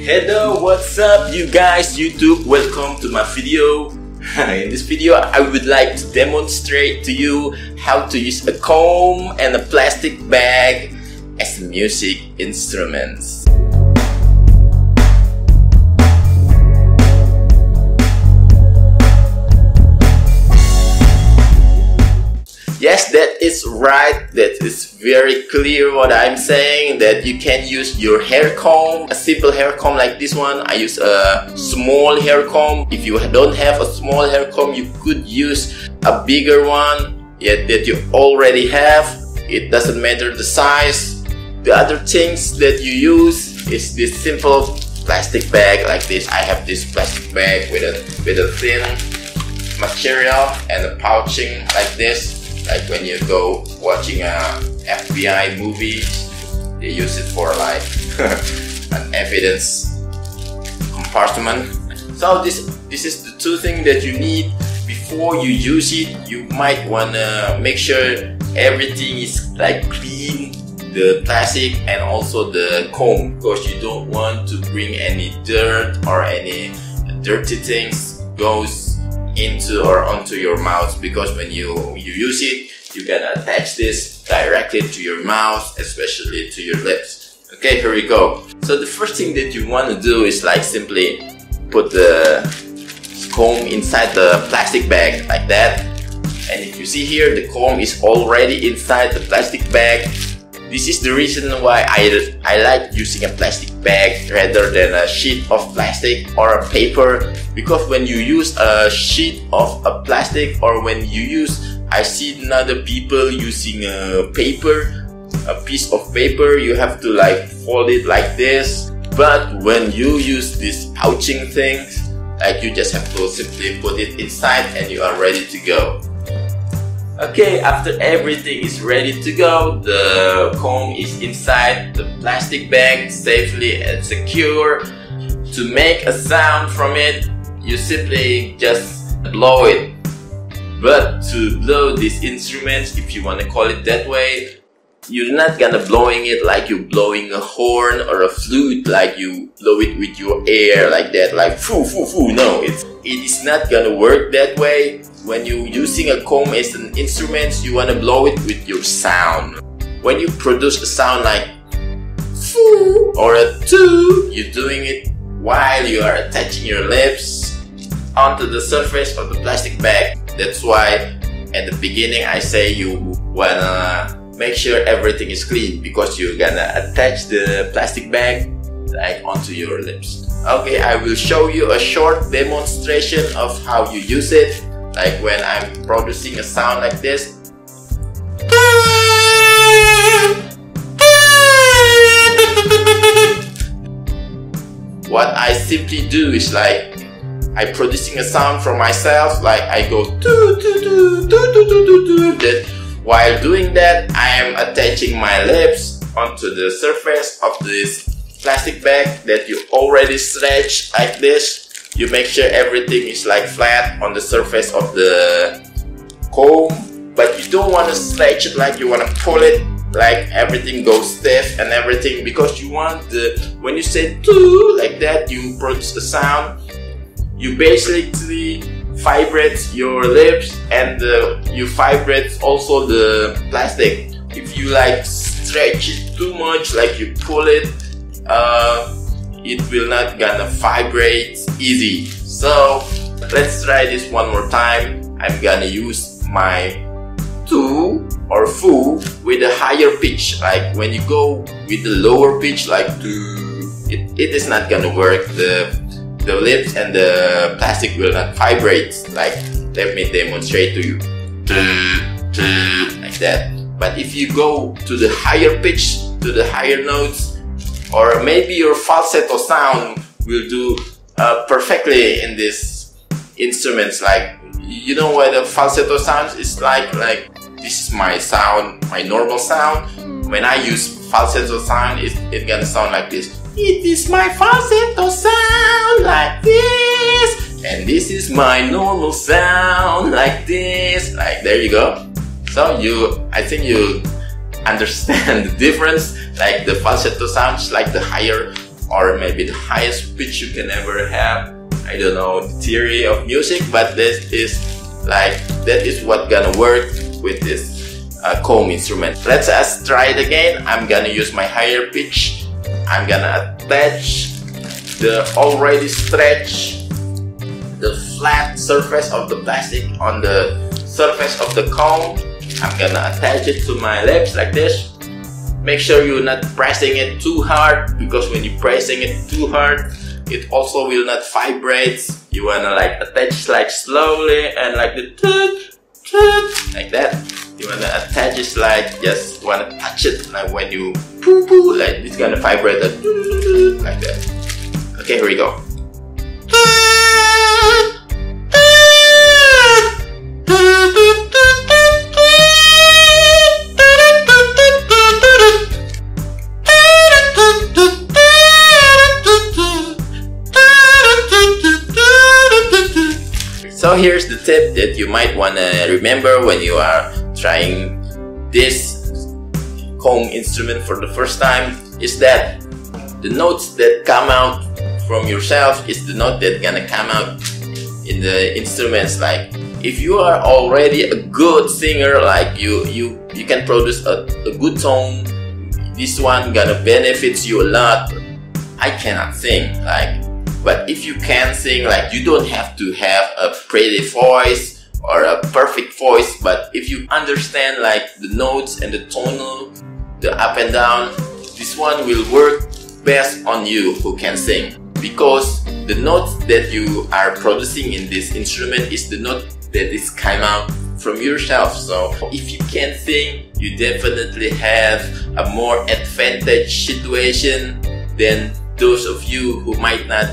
Hello, what's up you guys YouTube? Welcome to my video. In this video, I would like to demonstrate to you how to use a comb and a plastic bag as music instruments. That is right. That is very clear what I'm saying. That you can use your hair comb, a simple hair comb like this one. I use a small hair comb. If you don't have a small hair comb, you could use a bigger one yeah, that you already have. It doesn't matter the size. The other things that you use is this simple plastic bag like this. I have this plastic bag with a with a thin material and a pouching like this like when you go watching a FBI movie, they use it for like an evidence compartment. So this this is the two things that you need before you use it. You might wanna make sure everything is like clean, the plastic and also the comb, because you don't want to bring any dirt or any dirty things goes into or onto your mouth because when you, you use it, you can attach this directly to your mouth, especially to your lips. Okay, here we go. So the first thing that you want to do is like simply put the comb inside the plastic bag like that. And if you see here, the comb is already inside the plastic bag. This is the reason why I, I like using a plastic bag rather than a sheet of plastic or a paper. Because when you use a sheet of a plastic or when you use I see other people using a paper a piece of paper you have to like fold it like this. But when you use this pouching things like you just have to simply put it inside and you are ready to go Okay, after everything is ready to go, the comb is inside the plastic bag safely and secure. To make a sound from it, you simply just blow it. But to blow this instrument, if you want to call it that way, you're not gonna blowing it like you're blowing a horn or a flute like you blow it with your air like that like foo foo foo no it's it is not gonna work that way when you're using a comb as an instrument you wanna blow it with your sound. When you produce a sound like foo or a two you're doing it while you are attaching your lips onto the surface of the plastic bag. That's why at the beginning I say you wanna make sure everything is clean because you're gonna attach the plastic bag like onto your lips. Okay, I will show you a short demonstration of how you use it like when I'm producing a sound like this. What I simply do is like I producing a sound for myself like I go doo doo doo doo doo doo doo doo while doing that, I am attaching my lips onto the surface of this plastic bag that you already stretched like this. You make sure everything is like flat on the surface of the comb, but you don't want to stretch it like you want to pull it like everything goes stiff and everything because you want the when you say do like that you produce a sound you basically vibrates your lips and uh, you vibrate also the plastic. If you like stretch it too much like you pull it uh, it will not gonna vibrate easy. So let's try this one more time. I'm gonna use my two or fu with a higher pitch. Like when you go with the lower pitch like two it, it is not gonna work. The the lips and the plastic will not vibrate. Like let me demonstrate to you. Like that. But if you go to the higher pitch to the higher notes or maybe your falsetto sound will do uh, perfectly in this instruments like you know what the falsetto sounds is like like this is my sound my normal sound when I use falsetto sound it, it gonna sound like this it is my falsetto sound like this. And this is my normal sound like this. Like there you go. So you, I think you understand the difference. Like the falsetto sounds like the higher or maybe the highest pitch you can ever have. I don't know the theory of music, but this is like that is what gonna work with this uh, comb instrument. Let's us try it again. I'm gonna use my higher pitch. I'm gonna attach the already stretched the flat surface of the plastic on the surface of the comb. I'm gonna attach it to my lips like this. Make sure you're not pressing it too hard because when you're pressing it too hard, it also will not vibrate. You wanna like attach it like slowly and like the toot, toot, like that. You wanna attach it like just wanna touch it like when you poo poo like it's gonna vibrate like that. Okay, here we go. So here's the tip that you might want to remember when you are trying this comb instrument for the first time is that the notes that come out from yourself is the note that gonna come out in the instruments. Like if you are already a good singer like you you you can produce a, a good tone this one gonna benefits you a lot. I cannot sing like but if you can sing, like you don't have to have a pretty voice or a perfect voice, but if you understand like the notes and the tonal, the up and down, this one will work best on you who can sing. Because the notes that you are producing in this instrument is the note that is come out from yourself. So if you can sing, you definitely have a more advantage situation than those of you who might not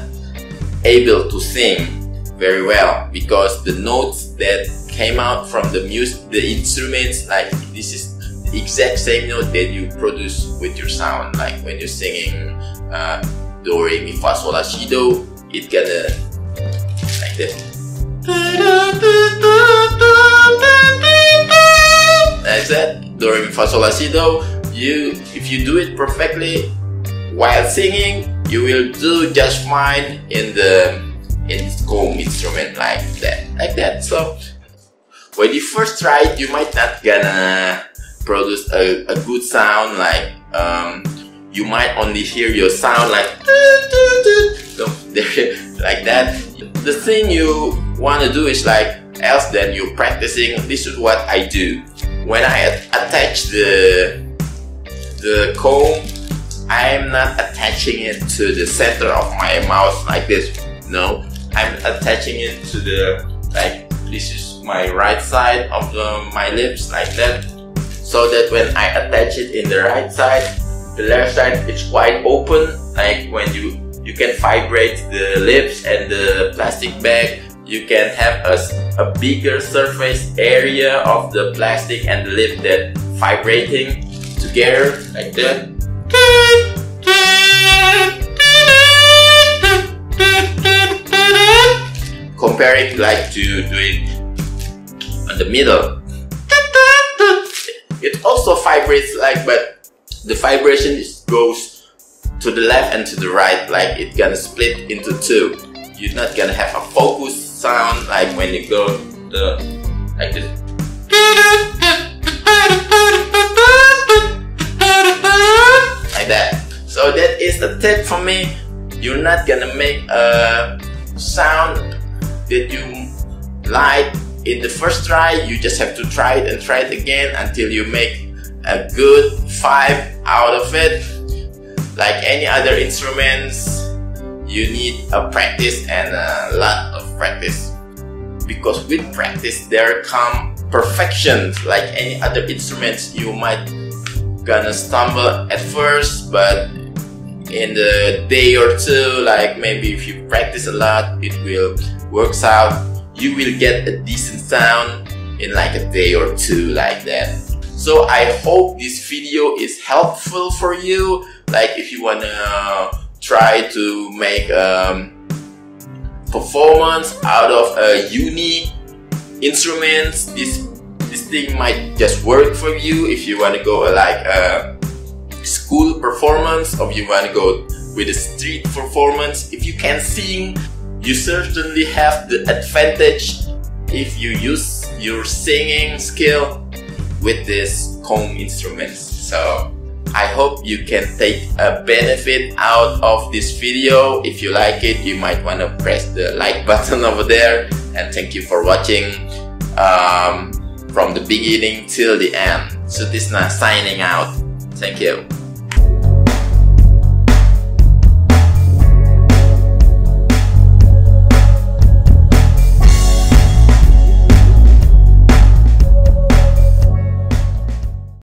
able to sing very well because the notes that came out from the music, the instruments, like this is the exact same note that you produce with your sound. Like when you're singing uh, do re mi fa sol la si do, it gonna like this. That's it. Do re mi fa sol la si do. You, if you do it perfectly while singing, you will do just fine in the in comb instrument like that like that. So when you first try it you might not gonna produce a, a good sound like um, you might only hear your sound like like that. The thing you want to do is like else than you practicing this is what I do. When I attach the the comb I'm not attaching it to the center of my mouth like this. No, I'm attaching it to the, like, this is my right side of the, my lips like that. So that when I attach it in the right side, the left side is quite open. Like when you, you can vibrate the lips and the plastic bag you can have a, a bigger surface area of the plastic and the lip that vibrating together like that Comparing like to doing on the middle. It also vibrates like but the vibration goes to the left and to the right like it's gonna split into two. You're not gonna have a focus sound like when you go the like this. Is the tip for me. You're not gonna make a sound that you like in the first try. You just have to try it and try it again until you make a good five out of it. Like any other instruments, you need a practice and a lot of practice. Because with practice, there come perfection. Like any other instruments, you might gonna stumble at first, but in the day or two, like maybe if you practice a lot, it will works out. You will get a decent sound in like a day or two like that. So I hope this video is helpful for you. Like if you wanna try to make um, performance out of a unique instruments, this this thing might just work for you if you want to go like a school performance of you want go with the street performance. If you can sing, you certainly have the advantage if you use your singing skill with these comb instruments. So I hope you can take a benefit out of this video. If you like it, you might want to press the like button over there. And thank you for watching um, from the beginning till the end. Sutisna signing out. Thank you.